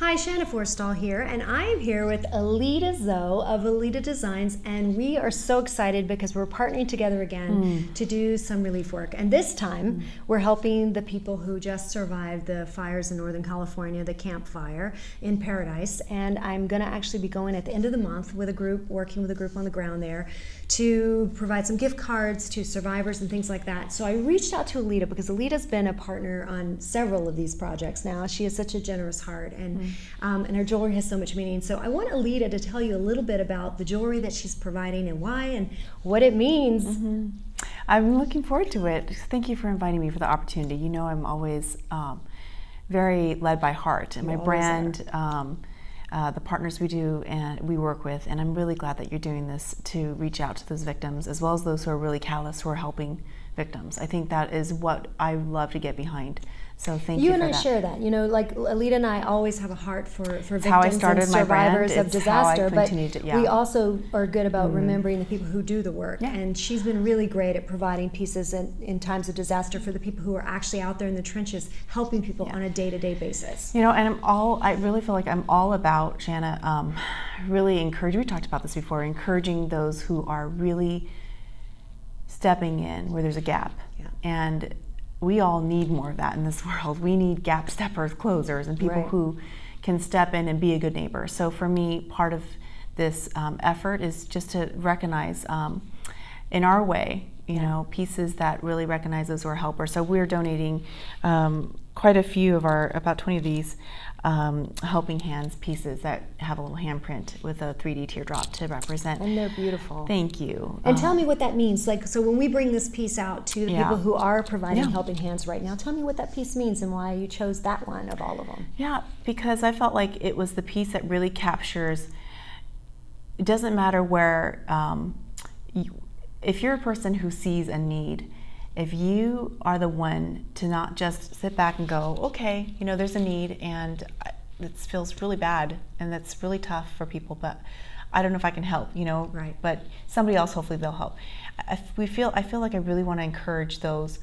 Hi, Shanna Forrestall here, and I am here with Elida Tsou of Elida Designs, and we are so excited because we're partnering together again mm. to do some relief work. And this time, mm. we're helping the people who just survived the fires in Northern California, the Camp Fire in Paradise. And I'm going to actually be going at the end of the month with a group, working with a group on the ground there, to provide some gift cards to survivors and things like that. So I reached out to Elida because Elida's been a partner on several of these projects now. She has such a generous heart, and mm. Um, and her jewelry has so much meaning. So I want Elida to tell you a little bit about the jewelry that she's providing and why and what it means. Mm-hmm. I'm looking forward to it. Thank you for inviting me for the opportunity. You know, I'm always um, very led by heart, and you my brand. Um, uh, the partners we do and we work with, and I'm really glad that you're doing this to reach out to those victims as well as those who are really callous who are helping victims. I think that is what I love to get behind. So thank you. You and I that. share that. You know, like Elida and I always have a heart for, for victims and survivors of disaster. but to, yeah. we also are good about mm-hmm. remembering the people who do the work. Yeah. And she's been really great at providing pieces in, in, times of disaster for the people who are actually out there in the trenches, helping people yeah. on a day to day basis. You know, and I'm all. I really feel like I'm all about Shanna. Um, really encourage. We talked about this before. Encouraging those who are really stepping in where there's a gap. Yeah. And we all need more of that in this world. We need gap steppers, closers, and people right. who can step in and be a good neighbor. So for me, part of this um, effort is just to recognize um, in our way, you know, pieces that really recognize those who are helpers. So we're donating um, quite a few of our, about 20 of these um, helping hands pieces that have a little handprint with a 3D teardrop to represent. And they're beautiful. Thank you. And um, tell me what that means. Like, so when we bring this piece out to the yeah. people who are providing yeah. helping hands right now, tell me what that piece means and why you chose that one of all of them. Yeah, because I felt like it was the piece that really captures. It doesn't matter where. Um, you, if you're a person who sees a need, if you are the one to not just sit back and go, okay, you know, there's a need and it feels really bad and that's really tough for people, but I don't know if I can help, you know, right. but somebody else, hopefully they'll help. I, we feel, I feel like I really want to encourage those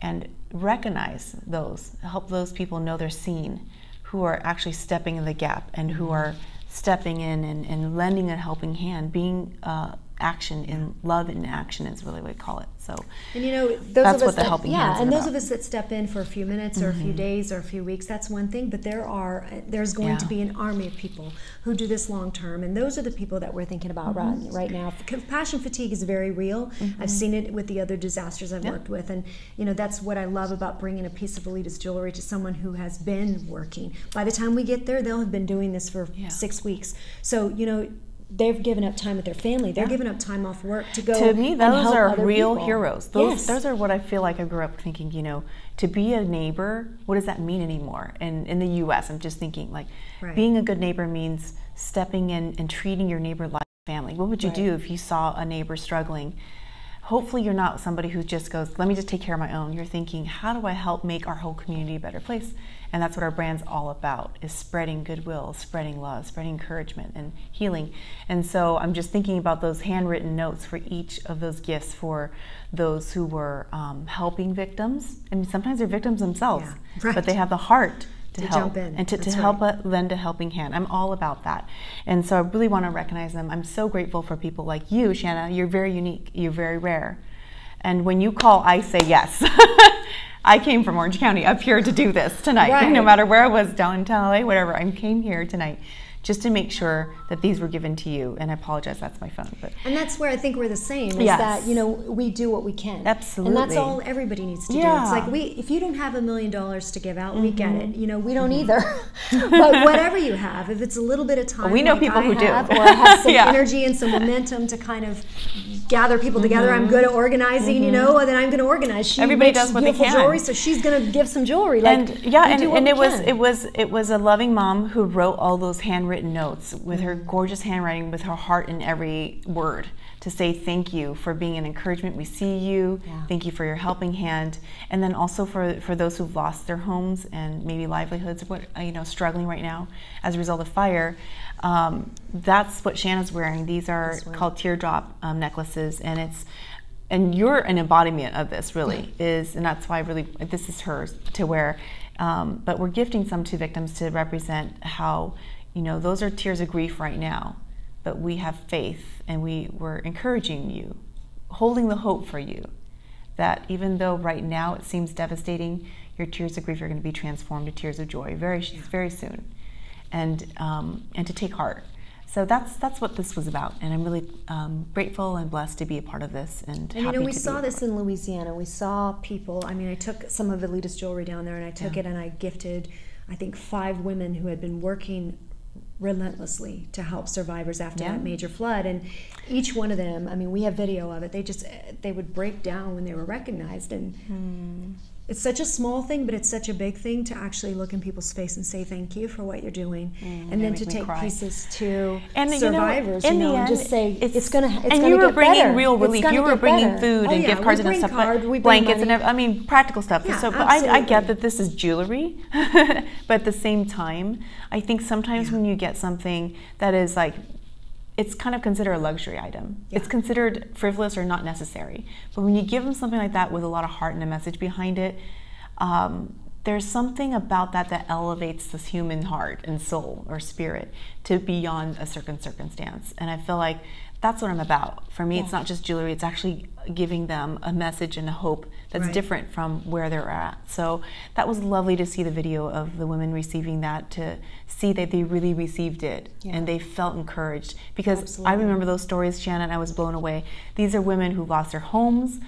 and recognize those, help those people know they're seen who are actually stepping in the gap and who are stepping in and, and lending a helping hand, being uh, action in love in action is really what we call it. So, and you know, those that's of us what the helping that, yeah, and those about. of us that step in for a few minutes or mm-hmm. a few mm-hmm. days or a few weeks, that's one thing. But there are there's going yeah. to be an army of people who do this long term, and those are the people that we're thinking about mm-hmm. right, right now. Compassion fatigue is very real. Mm-hmm. I've seen it with the other disasters I've worked with, and you know that's what I love about bringing a piece of Elida's jewelry to someone who has been working. By the time we get there, they'll have been doing this for yeah. six weeks. So you know they've given up time with their family. They're yeah. giving up time off work to go. To me, those are real people. heroes. Those, yes. those are what I feel like I grew up thinking. You know, to be a neighbor, what does that mean anymore? And in the U.S., I'm just thinking like right. being a good neighbor means stepping in and treating your neighbor like family. What would you right. do if you saw a neighbor struggling? Hopefully, you're not somebody who just goes, "Let me just take care of my own." You're thinking, "How do I help make our whole community a better place?" And that's what our brand's all about is spreading goodwill, spreading love, spreading encouragement and healing. And so I'm just thinking about those handwritten notes for each of those gifts for those who were um, helping victims. I mean, sometimes they're victims themselves, yeah, right. but they have the heart to, to help and to, to help lend a helping hand. I'm all about that. And so I really want to recognize them. I'm so grateful for people like you, Shanna. You're very unique, you're very rare. And when you call, I say yes. I came from Orange County up here to do this tonight. Right. No matter where I was, downtown LA, whatever, I came here tonight just to make sure that these were given to you. And I apologize, that's my phone. But and that's where I think we're the same. Is yes. that you know we do what we can. Absolutely. And that's all everybody needs to yeah. do. It's like we if you don't have a million dollars to give out, mm-hmm. we get it. Mm-hmm. You know we don't mm-hmm. either. but whatever you have, if it's a little bit of time, we know like people I who have, do, or have some yeah. energy and some momentum to kind of gather people together. I'm mm-hmm. good at organizing, you know, and then I'm going to organize. She Everybody does what they can. Jewelry, so she's going to give some jewelry. Like, and yeah, and, and it was it was it was a loving mom who wrote all those handwritten notes with her gorgeous handwriting, with her heart in every word to say thank you for being an encouragement. We see you. Yeah. Thank you for your helping hand, and then also for for those who've lost their homes and maybe livelihoods, what you know, struggling right now as a result of fire. Um, that's what Shanna's wearing. These are called teardrop um, necklaces, and it's and you're an embodiment of this really is and that's why really this is hers to wear Um, but we're gifting some to victims to represent how, you know, those are tears of grief right now. But we have faith and we, we're encouraging you, holding the hope for you that even though right now it seems devastating, your tears of grief are going to be transformed to tears of joy very, very soon. And, um, and to take heart so that's that's what this was about, and I'm really um, grateful and blessed to be a part of this. And, and you know, we saw this in Louisiana. We saw people. I mean, I took some of Elida's jewelry down there, and I took yeah. it and I gifted, I think, five women who had been working relentlessly to help survivors after yeah. that major flood. And each one of them i mean we have video of it. They just they would break down when they were recognized and hmm it's such a small thing, but it's such a big thing to actually look in people's face and say thank you for what you're doing, mm, and then to take cry. pieces to and survivors, you know, you know and just say it's, it's gonna. It's and gonna you were bringing better. real relief. You were bringing better. food oh, and yeah, gift cards and stuff, card, blankets and I mean practical stuff. Yeah, so, but I, I, get that this is jewelry, but at the same time, I think sometimes yeah. when you get something that is like it's kind of considered a luxury item. Yeah. It's considered frivolous or not necessary. But when you give them something like that with a lot of heart and a message behind it, um, there's something about that that elevates this human heart and soul or spirit to beyond a certain circumstance. And I feel like that's what I'm about. For me, yeah. it's not just jewelry, it's actually giving them a message and a hope that's right. different from where they're at. So that was lovely to see the video of the women receiving that, to see that they really received it yeah. and they felt encouraged. Because Absolutely. I remember those stories, Shanna, and I was blown away. These are women who lost their homes,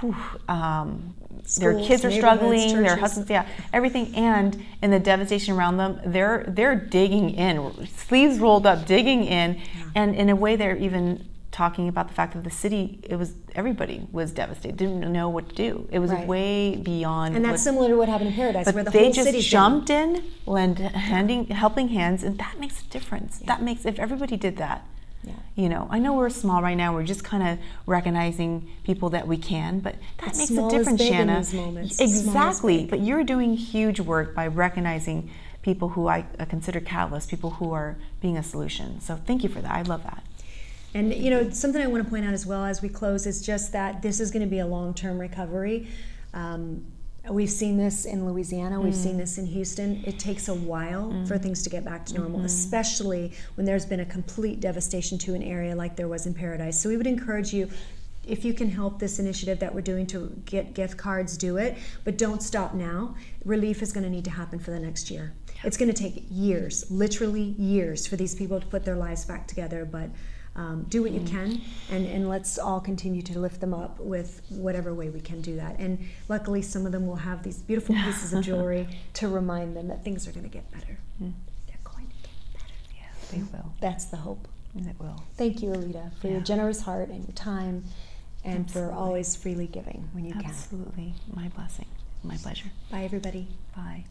whew, um, Schools, their kids are struggling, churches. their husbands, yeah, everything, and in the devastation around them, they're they're digging in, sleeves rolled up, digging in, yeah. and in a way they're even talking about the fact that the city, it was everybody was devastated, didn't know what to do. It was right. way beyond. And that's what, similar to what happened in Paradise, but where the they whole just city jumped in, lend, handing, helping hands, and that makes a difference. Yeah. That makes if everybody did that yeah. You know, I know we're small right now. We're just kind of recognizing people that we can, but that but makes a difference, Shanna. Exactly. But you're doing huge work by recognizing people who I consider catalysts, people who are being a solution. So thank you for that. I love that. And you know, something I want to point out as well as we close is just that this is going to be a long-term recovery. Um, We've seen this in Louisiana, we've mm. seen this in Houston. It takes a while mm. for things to get back to normal, mm-hmm. especially when there's been a complete devastation to an area like there was in Paradise. So we would encourage you if you can help this initiative that we're doing to get gift cards, do it. But don't stop now. Relief is going to need to happen for the next year. It's going to take years, literally years, for these people to put their lives back together. But um, do what you can, and, and let's all continue to lift them up with whatever way we can do that. And luckily, some of them will have these beautiful pieces of jewelry to remind them that things are going to get better. Mm. They're going to get better. Yeah, they will. That's the hope. It will. Thank you, Elida, for yeah. your generous heart and your time, and Absolutely. for always freely giving when you Absolutely. can. Absolutely. My blessing. My pleasure. Bye, everybody. Bye.